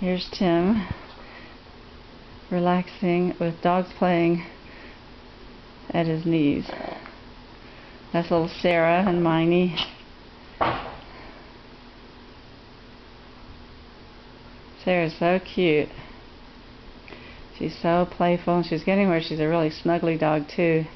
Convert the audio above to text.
Here's Tim relaxing with dogs playing at his knees. That's little Sarah and Miney. Sarah's so cute. She's so playful and she's getting where she's a really snuggly dog too.